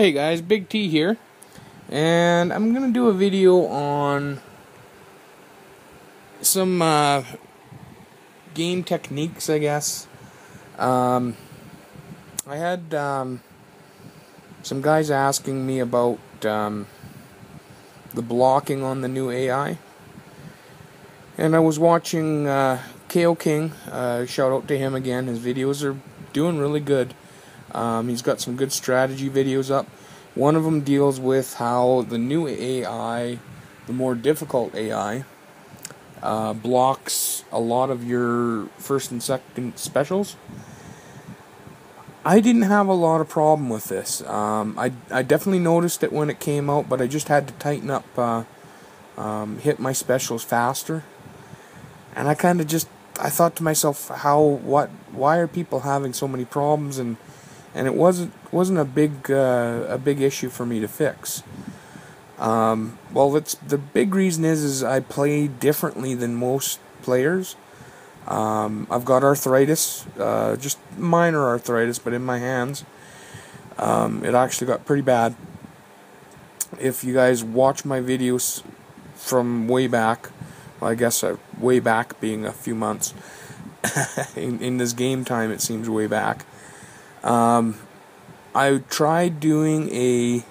Hey guys, Big T here, and I'm gonna do a video on some uh, game techniques, I guess. Um, I had um, some guys asking me about um, the blocking on the new AI, and I was watching uh, KO King. Uh, shout out to him again. His videos are doing really good. Um, he's got some good strategy videos up. One of them deals with how the new AI, the more difficult AI, uh, blocks a lot of your first and second specials. I didn't have a lot of problem with this. Um, I, I definitely noticed it when it came out, but I just had to tighten up, uh, um, hit my specials faster. And I kind of just, I thought to myself, how, what, why are people having so many problems and and it wasn't wasn't a big uh, a big issue for me to fix. Um, well, it's the big reason is is I play differently than most players. Um, I've got arthritis, uh, just minor arthritis, but in my hands. Um, it actually got pretty bad. If you guys watch my videos from way back, well, I guess uh, way back being a few months, in, in this game time, it seems way back. Um, I tried doing a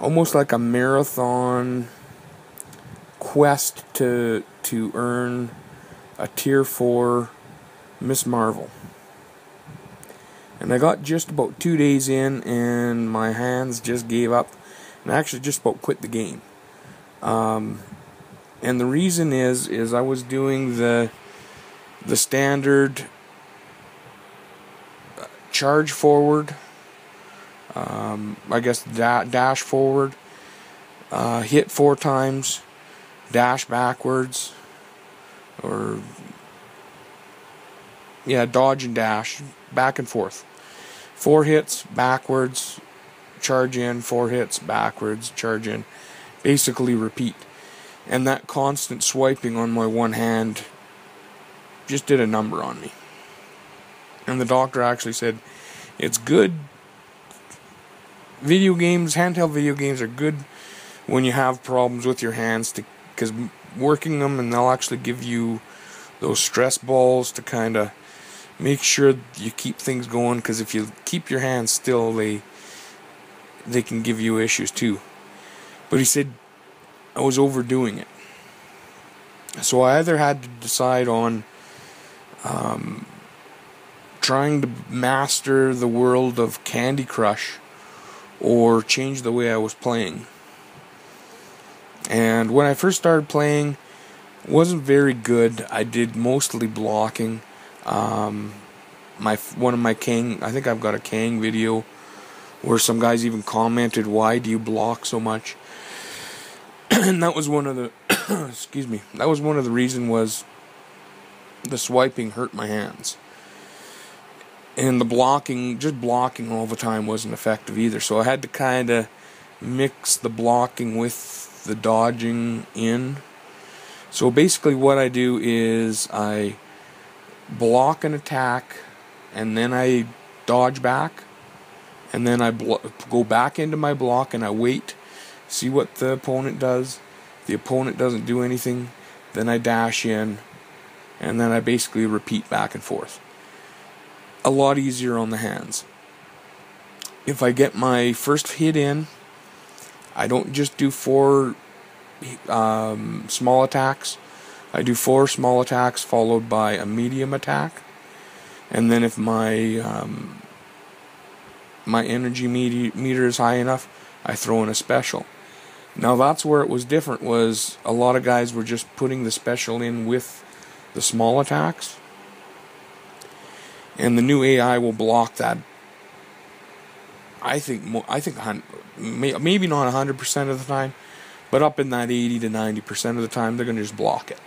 almost like a marathon quest to to earn a tier 4 Miss Marvel. And I got just about 2 days in and my hands just gave up and I actually just about quit the game. Um, and the reason is is I was doing the the standard charge forward, um, I guess da- dash forward, uh, hit four times, dash backwards, or yeah, dodge and dash, back and forth. Four hits backwards, charge in, four hits backwards, charge in. Basically repeat. And that constant swiping on my one hand just did a number on me. And the doctor actually said, it's good. Video games, handheld video games are good when you have problems with your hands to because working them and they'll actually give you those stress balls to kind of make sure you keep things going because if you keep your hands still they they can give you issues too but he said i was overdoing it so i either had to decide on um, trying to master the world of Candy Crush or change the way I was playing. And when I first started playing, wasn't very good. I did mostly blocking. Um, my one of my Kang, I think I've got a Kang video where some guys even commented, "Why do you block so much?" and that was one of the excuse me. That was one of the reason was the swiping hurt my hands and the blocking, just blocking all the time, wasn't effective either. So I had to kind of mix the blocking with the dodging in. So basically, what I do is I block an attack, and then I dodge back, and then I blo- go back into my block and I wait, see what the opponent does. The opponent doesn't do anything, then I dash in, and then I basically repeat back and forth a lot easier on the hands. If I get my first hit in, I don't just do four um, small attacks. I do four small attacks followed by a medium attack, and then if my um, my energy meter is high enough, I throw in a special. Now that's where it was different. Was a lot of guys were just putting the special in with the small attacks, and the new AI will block that. I think I think maybe not 100% of the time, but up in that 80 to 90% of the time they're going to just block it.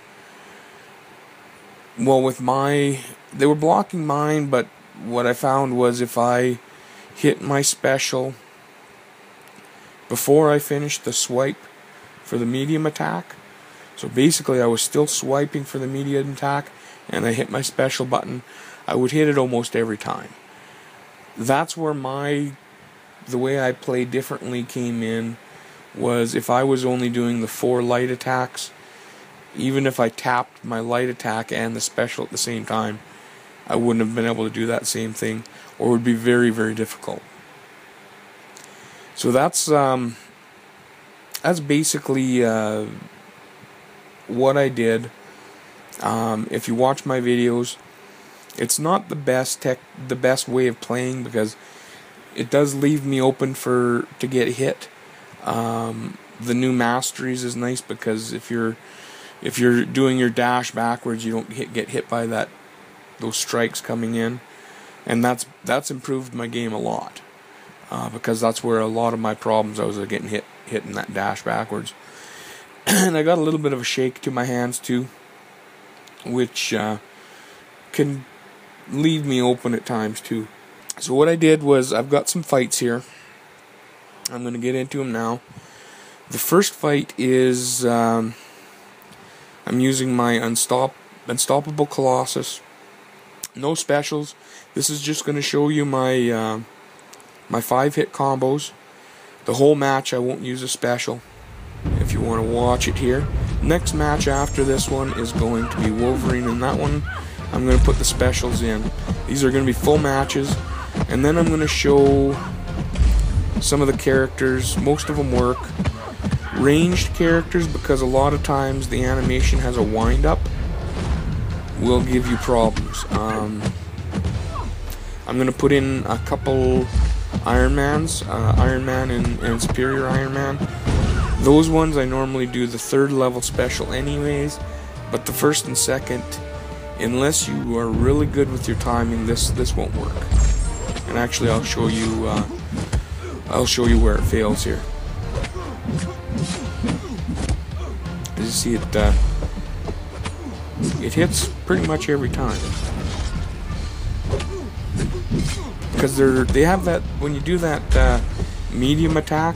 Well, with my they were blocking mine, but what I found was if I hit my special before I finished the swipe for the medium attack, so basically I was still swiping for the medium attack and I hit my special button I would hit it almost every time. That's where my the way I play differently came in was if I was only doing the four light attacks, even if I tapped my light attack and the special at the same time, I wouldn't have been able to do that same thing, or would be very, very difficult. So that's um, that's basically uh, what I did. Um, if you watch my videos, it's not the best tech, the best way of playing because it does leave me open for to get hit. Um, the new masteries is nice because if you're if you're doing your dash backwards, you don't hit, get hit by that those strikes coming in, and that's that's improved my game a lot uh, because that's where a lot of my problems I was getting hit hitting that dash backwards, and I got a little bit of a shake to my hands too, which uh, can leave me open at times too. So what I did was I've got some fights here. I'm going to get into them now. The first fight is um, I'm using my Unstop Unstoppable Colossus. No specials. This is just going to show you my uh, my five hit combos. The whole match I won't use a special. If you want to watch it here. Next match after this one is going to be Wolverine, and that one I'm going to put the specials in. These are going to be full matches, and then I'm going to show some of the characters. Most of them work. Ranged characters, because a lot of times the animation has a wind up, will give you problems. Um, I'm going to put in a couple Iron Mans, uh, Iron Man and, and Superior Iron Man. Those ones I normally do the third level special anyways, but the first and second, unless you are really good with your timing, this this won't work. And actually, I'll show you. Uh, I'll show you where it fails here. As you see, it uh, it hits pretty much every time because they're they have that when you do that uh, medium attack,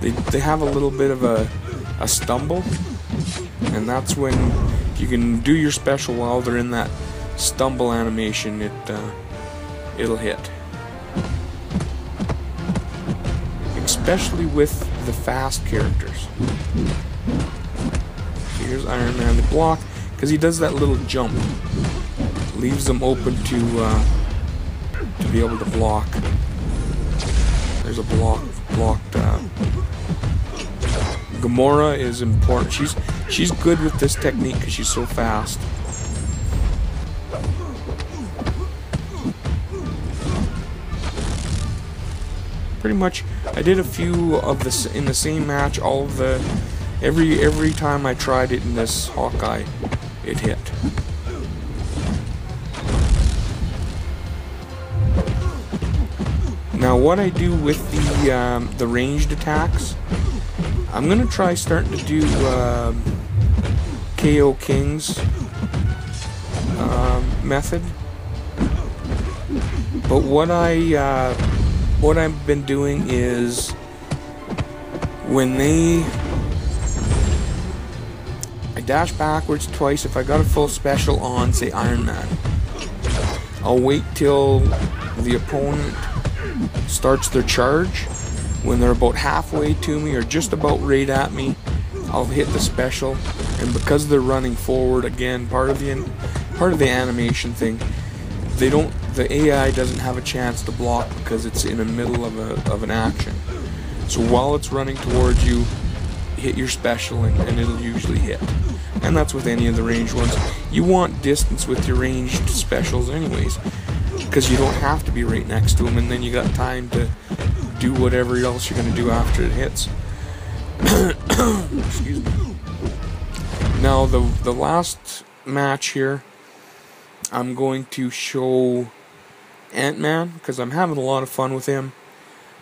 they they have a little bit of a a stumble, and that's when you can do your special while they're in that stumble animation. It uh, it'll hit, especially with the fast characters. Here's Iron Man. The block because he does that little jump, leaves them open to. Uh, to be able to block. There's a block blocked. Gamora is important. She's she's good with this technique because she's so fast. Pretty much, I did a few of this in the same match. All of the every every time I tried it in this Hawkeye, it hit. Now what I do with the um, the ranged attacks, I'm gonna try starting to do um, KO Kings uh, method. But what I uh, what I've been doing is when they I dash backwards twice if I got a full special on say Iron Man. I'll wait till the opponent starts their charge. When they're about halfway to me or just about right at me, I'll hit the special. And because they're running forward again, part of the part of the animation thing, they don't. The AI doesn't have a chance to block because it's in the middle of a of an action. So while it's running towards you, hit your special and, and it'll usually hit. And that's with any of the ranged ones. You want distance with your ranged specials anyways because you don't have to be right next to them, and then you got time to do whatever else you're going to do after it hits. Excuse me. Now the the last match here, I'm going to show Ant Man because I'm having a lot of fun with him.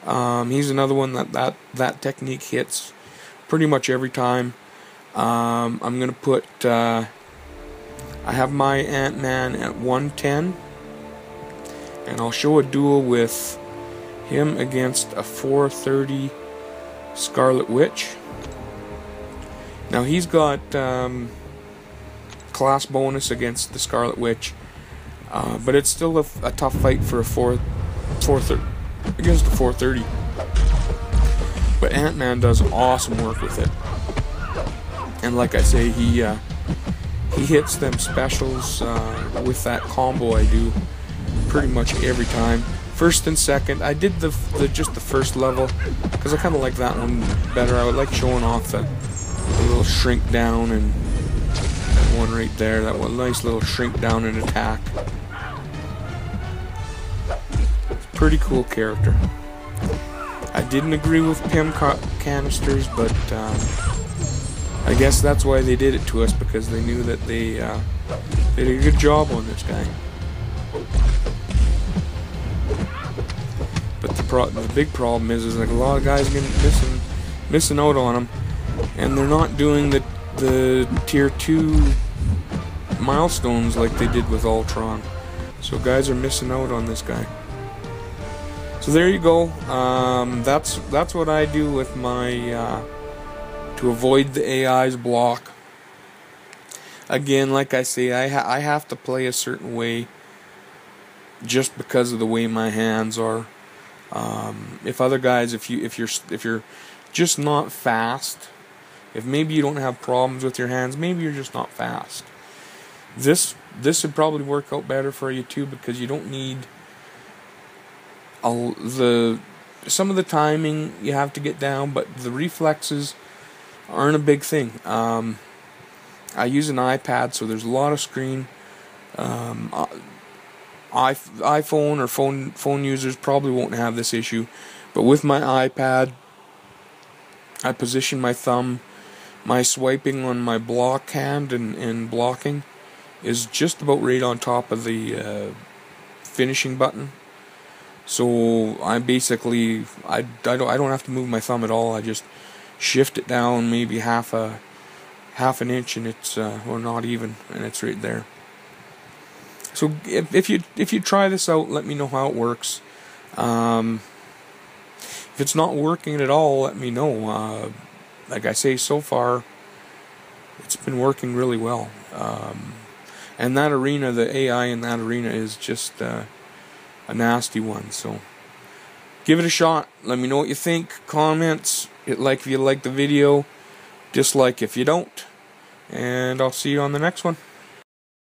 Um, he's another one that, that that technique hits pretty much every time. Um, I'm gonna put. Uh, I have my Ant Man at 110 and I'll show a duel with him against a 430 Scarlet Witch. Now he's got um, class bonus against the Scarlet Witch, uh, but it's still a, a, tough fight for a 4, 430, against a 430. But Ant Man does awesome work with it, and like I say, he uh, he hits them specials uh, with that combo I do pretty much every time. First and second, I did the, the just the first level because I kind of like that one better. I would like showing off the little shrink down and that one right there. That one nice little shrink down and attack. Pretty cool character. I didn't agree with Pym canisters, but uh, I guess that's why they did it to us because they knew that they, uh, they did a good job on this guy. The pro the big problem is, is like a lot of guys getting missing missing out on them, and they're not doing the the tier two milestones like they did with Ultron. So guys are missing out on this guy. So there you go. Um, that's that's what I do with my uh, to avoid the AI's block. Again, like I say, I ha I have to play a certain way just because of the way my hands are. Um, if other guys, if you if you're if you're just not fast, if maybe you don't have problems with your hands, maybe you're just not fast. This this would probably work out better for you too because you don't need the some of the timing you have to get down, but the reflexes aren't a big thing. Um, I use an iPad, so there's a lot of screen. Um, iPhone or phone phone users probably won't have this issue, but with my iPad, I position my thumb, my swiping on my block hand and, and blocking is just about right on top of the uh, finishing button. So I basically I, I don't I don't have to move my thumb at all. I just shift it down maybe half a half an inch and it's uh, or not even and it's right there. So if, if you if you try this out, let me know how it works. Um, if it's not working at all, let me know. Uh, like I say, so far, it's been working really well. Um, and that arena, the AI in that arena is just uh, a nasty one. So give it a shot. Let me know what you think. Comments. Hit like if you like the video. Dislike if you don't. And I'll see you on the next one.